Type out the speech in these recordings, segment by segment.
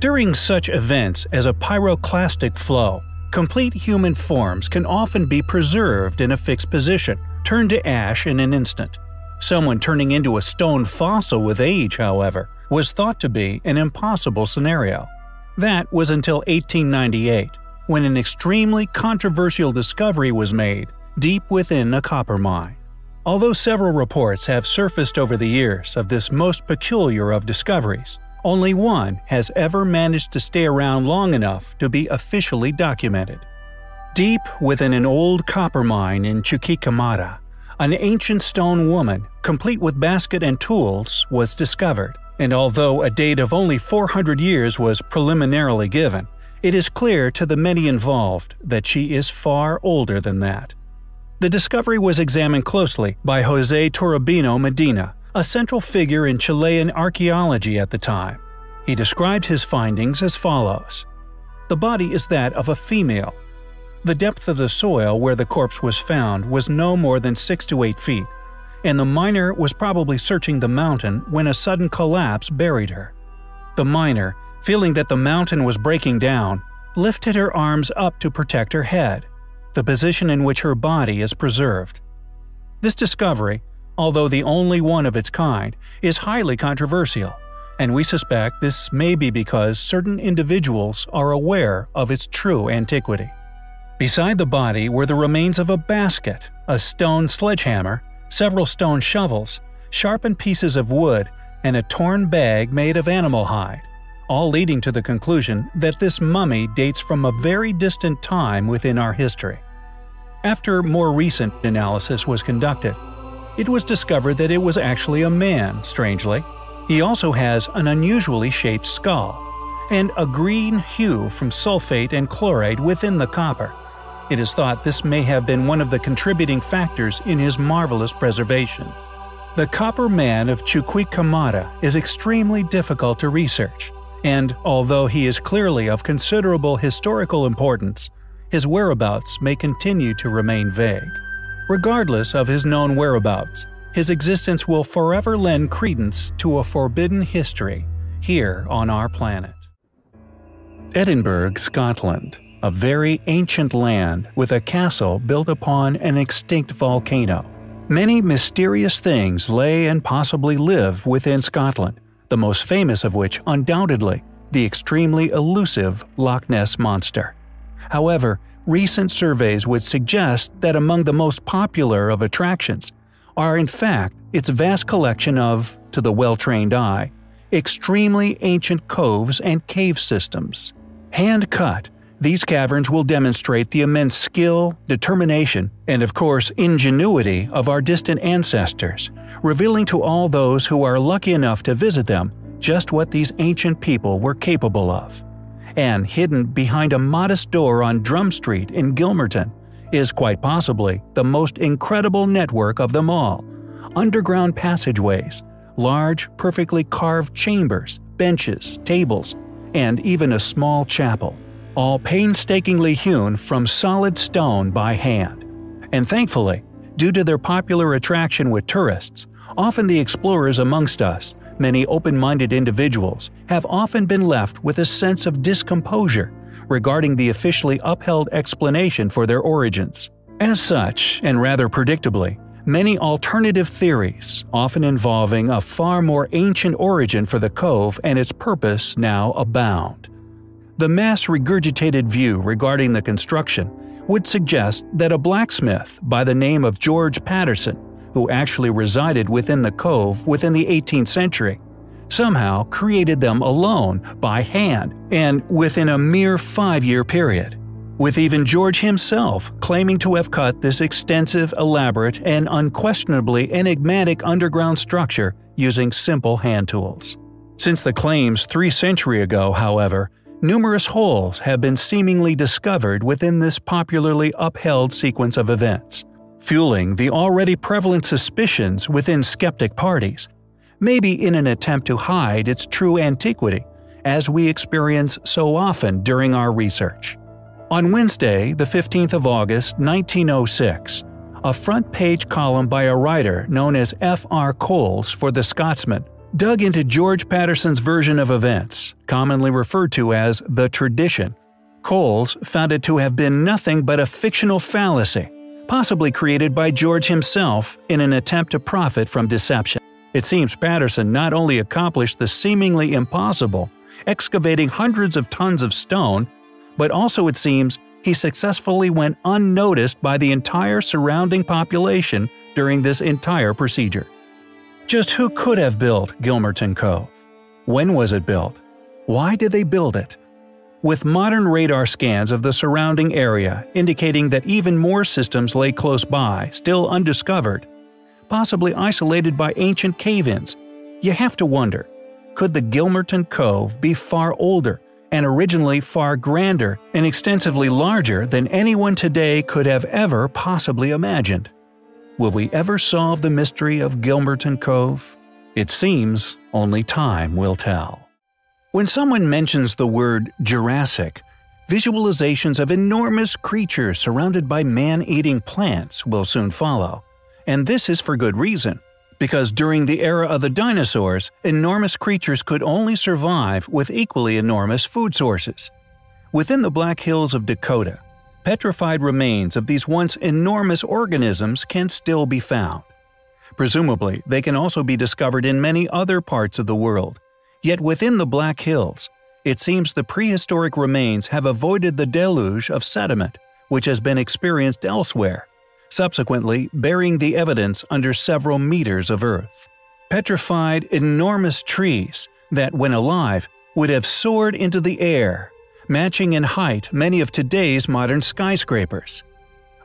During such events as a pyroclastic flow, complete human forms can often be preserved in a fixed position, turned to ash in an instant. Someone turning into a stone fossil with age, however, was thought to be an impossible scenario. That was until 1898, when an extremely controversial discovery was made deep within a copper mine. Although several reports have surfaced over the years of this most peculiar of discoveries, only one has ever managed to stay around long enough to be officially documented. Deep within an old copper mine in Chuquicamata, an ancient stone woman, complete with basket and tools, was discovered, and although a date of only 400 years was preliminarily given, it is clear to the many involved that she is far older than that. The discovery was examined closely by Jose Toribio Medina, a central figure in Chilean archaeology at the time. He described his findings as follows The body is that of a female. The depth of the soil where the corpse was found was no more than 6 to 8 feet, and the miner was probably searching the mountain when a sudden collapse buried her. The miner, feeling that the mountain was breaking down, lifted her arms up to protect her head, the position in which her body is preserved. This discovery, although the only one of its kind, is highly controversial, and we suspect this may be because certain individuals are aware of its true antiquity. Beside the body were the remains of a basket, a stone sledgehammer, several stone shovels, sharpened pieces of wood, and a torn bag made of animal hide, all leading to the conclusion that this mummy dates from a very distant time within our history. After more recent analysis was conducted, it was discovered that it was actually a man, strangely. He also has an unusually shaped skull, and a green hue from sulfate and chloride within the copper. It is thought this may have been one of the contributing factors in his marvelous preservation. The Copper Man of Chuquicamata is extremely difficult to research, and although he is clearly of considerable historical importance, his whereabouts may continue to remain vague. Regardless of his known whereabouts, his existence will forever lend credence to a forbidden history here on our planet. Edinburgh, Scotland, a very ancient land with a castle built upon an extinct volcano. Many mysterious things lay and possibly live within Scotland, the most famous of which undoubtedly the extremely elusive Loch Ness Monster. However, recent surveys would suggest that among the most popular of attractions are in fact its vast collection of, to the well-trained eye, extremely ancient coves and cave systems. Hand-cut, these caverns will demonstrate the immense skill, determination, and of course ingenuity of our distant ancestors, revealing to all those who are lucky enough to visit them just what these ancient people were capable of and hidden behind a modest door on Drum Street in Gilmerton, is quite possibly the most incredible network of them all. Underground passageways, large, perfectly carved chambers, benches, tables, and even a small chapel, all painstakingly hewn from solid stone by hand. And thankfully, due to their popular attraction with tourists, often the explorers amongst us many open-minded individuals have often been left with a sense of discomposure regarding the officially upheld explanation for their origins. As such, and rather predictably, many alternative theories, often involving a far more ancient origin for the cove and its purpose, now abound. The mass regurgitated view regarding the construction would suggest that a blacksmith by the name of George Patterson who actually resided within the cove within the 18th century, somehow created them alone, by hand, and within a mere five-year period, with even George himself claiming to have cut this extensive, elaborate, and unquestionably enigmatic underground structure using simple hand tools. Since the claims three centuries ago, however, numerous holes have been seemingly discovered within this popularly upheld sequence of events fueling the already prevalent suspicions within skeptic parties, maybe in an attempt to hide its true antiquity, as we experience so often during our research. On Wednesday, the 15th of August 1906, a front page column by a writer known as F. R. Coles for The Scotsman dug into George Patterson's version of events, commonly referred to as the tradition. Coles found it to have been nothing but a fictional fallacy, possibly created by George himself in an attempt to profit from deception. It seems Patterson not only accomplished the seemingly impossible, excavating hundreds of tons of stone, but also it seems he successfully went unnoticed by the entire surrounding population during this entire procedure. Just who could have built Gilmerton Cove? When was it built? Why did they build it? With modern radar scans of the surrounding area indicating that even more systems lay close by, still undiscovered, possibly isolated by ancient cave-ins, you have to wonder, could the Gilmerton Cove be far older and originally far grander and extensively larger than anyone today could have ever possibly imagined? Will we ever solve the mystery of Gilmerton Cove? It seems only time will tell. When someone mentions the word Jurassic, visualizations of enormous creatures surrounded by man-eating plants will soon follow. And this is for good reason, because during the era of the dinosaurs, enormous creatures could only survive with equally enormous food sources. Within the Black Hills of Dakota, petrified remains of these once enormous organisms can still be found. Presumably, they can also be discovered in many other parts of the world. Yet within the Black Hills, it seems the prehistoric remains have avoided the deluge of sediment which has been experienced elsewhere, subsequently burying the evidence under several meters of earth. Petrified, enormous trees that, when alive, would have soared into the air matching in height many of today's modern skyscrapers.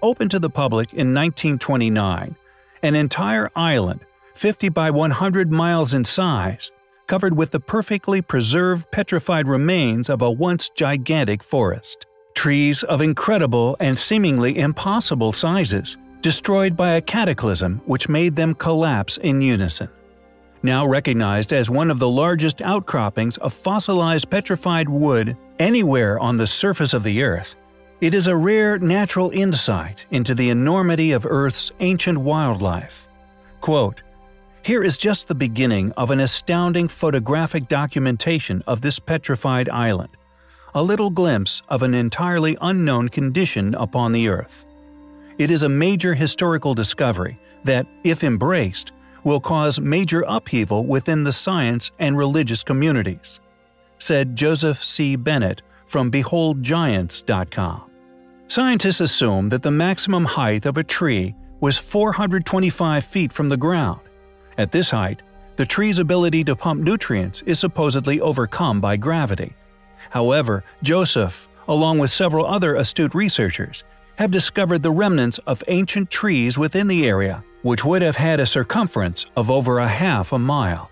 Open to the public in 1929, an entire island, 50 by 100 miles in size, covered with the perfectly preserved petrified remains of a once gigantic forest. Trees of incredible and seemingly impossible sizes, destroyed by a cataclysm which made them collapse in unison. Now recognized as one of the largest outcroppings of fossilized petrified wood anywhere on the surface of the Earth, it is a rare natural insight into the enormity of Earth's ancient wildlife. Quote, Here is just the beginning of an astounding photographic documentation of this petrified island, a little glimpse of an entirely unknown condition upon the Earth. It is a major historical discovery that, if embraced, will cause major upheaval within the science and religious communities said Joseph C. Bennett from BeholdGiants.com. Scientists assume that the maximum height of a tree was 425 feet from the ground. At this height, the tree's ability to pump nutrients is supposedly overcome by gravity. However, Joseph, along with several other astute researchers, have discovered the remnants of ancient trees within the area, which would have had a circumference of over a half a mile.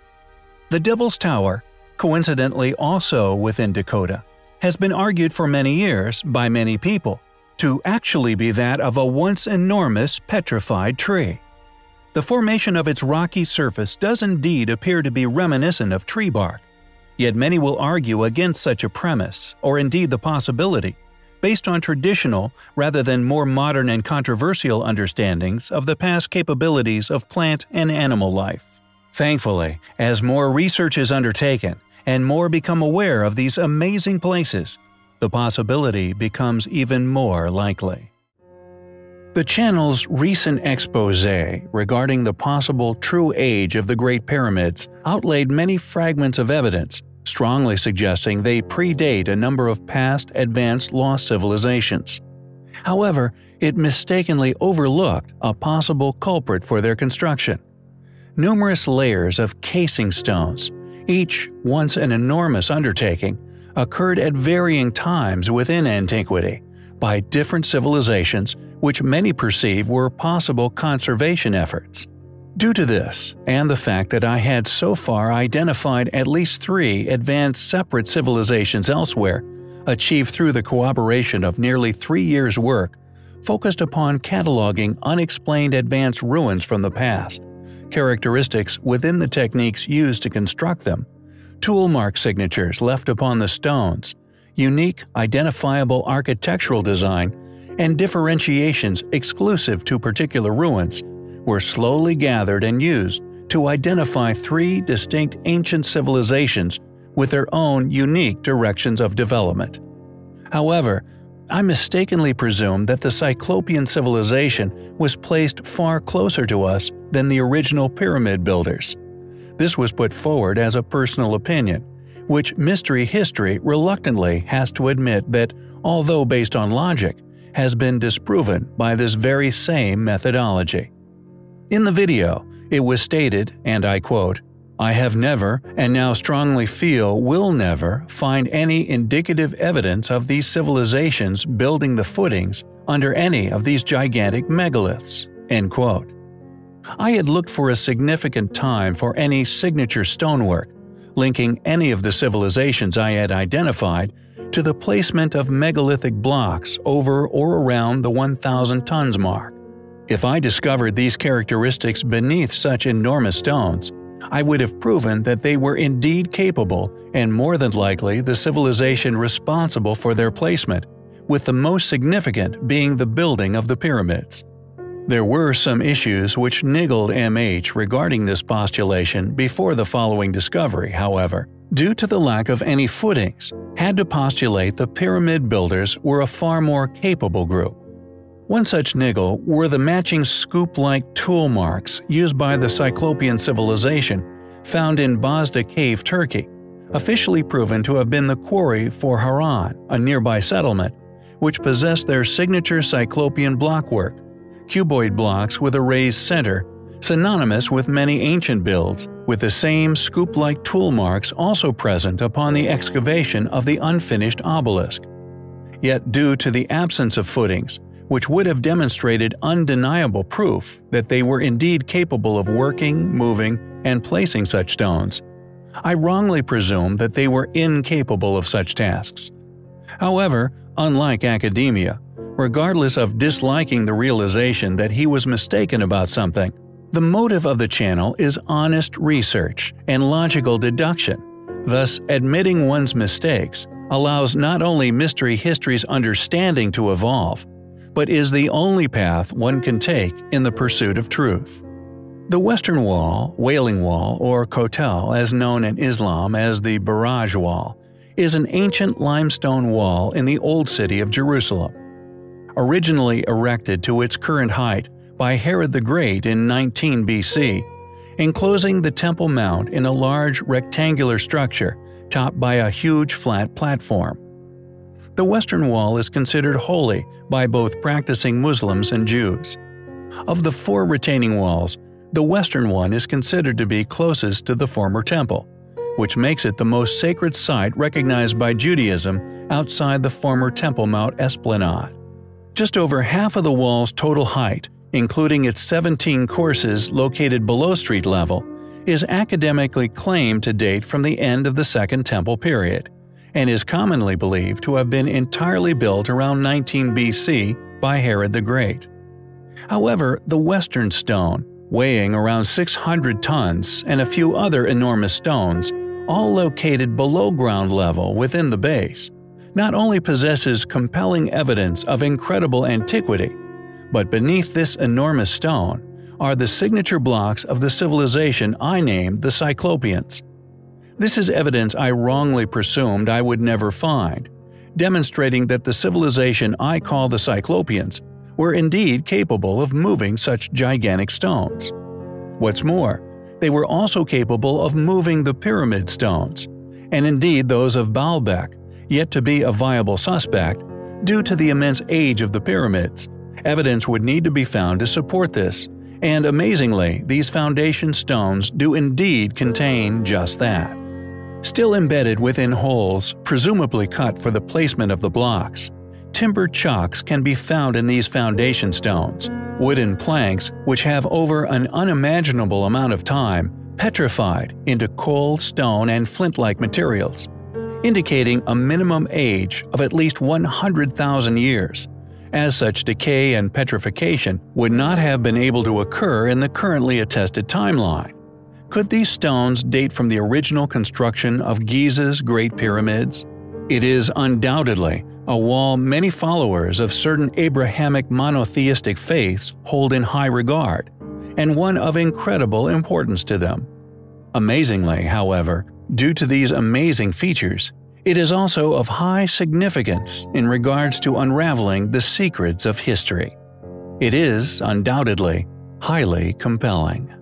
The Devil's Tower coincidentally also within Dakota, has been argued for many years by many people to actually be that of a once enormous petrified tree. The formation of its rocky surface does indeed appear to be reminiscent of tree bark, yet many will argue against such a premise, or indeed the possibility, based on traditional rather than more modern and controversial understandings of the past capabilities of plant and animal life. Thankfully, as more research is undertaken, and more become aware of these amazing places, the possibility becomes even more likely. The channel's recent expose regarding the possible true age of the Great Pyramids outlaid many fragments of evidence, strongly suggesting they predate a number of past advanced lost civilizations. However, it mistakenly overlooked a possible culprit for their construction. Numerous layers of casing stones, each once an enormous undertaking, occurred at varying times within antiquity by different civilizations which many perceive were possible conservation efforts. Due to this, and the fact that I had so far identified at least three advanced separate civilizations elsewhere, achieved through the cooperation of nearly three years' work, focused upon cataloging unexplained advanced ruins from the past, characteristics within the techniques used to construct them, tool mark signatures left upon the stones, unique identifiable architectural design, and differentiations exclusive to particular ruins were slowly gathered and used to identify three distinct ancient civilizations with their own unique directions of development. However, I mistakenly presumed that the Cyclopean civilization was placed far closer to us than the original pyramid builders. This was put forward as a personal opinion, which mystery history reluctantly has to admit that, although based on logic, has been disproven by this very same methodology. In the video, it was stated, and I quote, I have never, and now strongly feel will never, find any indicative evidence of these civilizations building the footings under any of these gigantic megaliths." End quote. I had looked for a significant time for any signature stonework, linking any of the civilizations I had identified to the placement of megalithic blocks over or around the 1,000 tons mark. If I discovered these characteristics beneath such enormous stones, I would have proven that they were indeed capable and more than likely the civilization responsible for their placement, with the most significant being the building of the pyramids. There were some issues which niggled MH regarding this postulation before the following discovery, however, due to the lack of any footings, had to postulate the pyramid builders were a far more capable group. One such niggle were the matching scoop-like tool marks used by the Cyclopean civilization found in Bazda Cave, Turkey, officially proven to have been the quarry for Haran, a nearby settlement, which possessed their signature Cyclopean blockwork, cuboid blocks with a raised center, synonymous with many ancient builds, with the same scoop-like tool marks also present upon the excavation of the unfinished obelisk. Yet due to the absence of footings, which would have demonstrated undeniable proof that they were indeed capable of working, moving, and placing such stones. I wrongly presume that they were incapable of such tasks. However, unlike academia, regardless of disliking the realization that he was mistaken about something, the motive of the channel is honest research and logical deduction. Thus, admitting one's mistakes allows not only mystery history's understanding to evolve, but is the only path one can take in the pursuit of truth. The Western Wall, Wailing Wall, or Kotel as known in Islam as the Buraq Wall, is an ancient limestone wall in the Old City of Jerusalem. Originally erected to its current height by Herod the Great in 19 BC, enclosing the Temple Mount in a large rectangular structure topped by a huge flat platform. The Western Wall is considered holy by both practicing Muslims and Jews. Of the four retaining walls, the western one is considered to be closest to the former temple, which makes it the most sacred site recognized by Judaism outside the former Temple Mount Esplanade. Just over half of the wall's total height, including its 17 courses located below street level, is academically claimed to date from the end of the Second Temple period and is commonly believed to have been entirely built around 19 BC by Herod the Great. However, the western stone, weighing around 600 tons, and a few other enormous stones, all located below ground level within the base, not only possesses compelling evidence of incredible antiquity, but beneath this enormous stone are the signature blocks of the civilization I named the Cyclopeans. This is evidence I wrongly presumed I would never find, demonstrating that the civilization I call the Cyclopeans were indeed capable of moving such gigantic stones. What's more, they were also capable of moving the pyramid stones, and indeed those of Baalbek, yet to be a viable suspect, due to the immense age of the pyramids. Evidence would need to be found to support this, and amazingly, these foundation stones do indeed contain just that. Still embedded within holes, presumably cut for the placement of the blocks, timber chocks can be found in these foundation stones, wooden planks which have over an unimaginable amount of time petrified into coal, stone, and flint-like materials, indicating a minimum age of at least 100,000 years. As such decay and petrification would not have been able to occur in the currently attested timeline. Could these stones date from the original construction of Giza's Great Pyramids? It is undoubtedly a wall many followers of certain Abrahamic monotheistic faiths hold in high regard, and one of incredible importance to them. Amazingly, however, due to these amazing features, it is also of high significance in regards to unraveling the secrets of history. It is, undoubtedly, highly compelling.